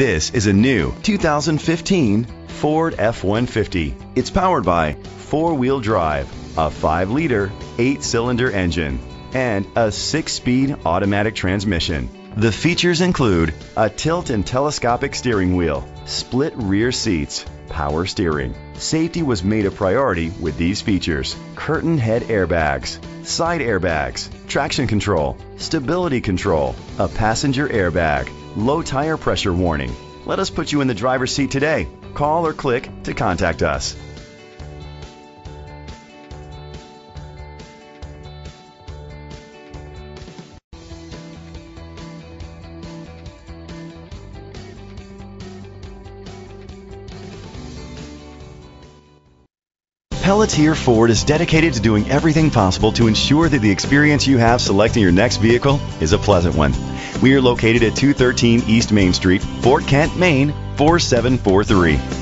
This is a new 2015 Ford F-150. It's powered by four-wheel drive, a 5-liter, 8-cylinder engine, and a 6-speed automatic transmission. The features include a tilt and telescopic steering wheel, split rear seats, power steering. Safety was made a priority with these features. Curtain head airbags, side airbags, traction control, stability control, a passenger airbag, low tire pressure warning. Let us put you in the driver's seat today. Call or click to contact us. Pelletier Ford is dedicated to doing everything possible to ensure that the experience you have selecting your next vehicle is a pleasant one. We are located at 213 East Main Street, Fort Kent, Maine 4743.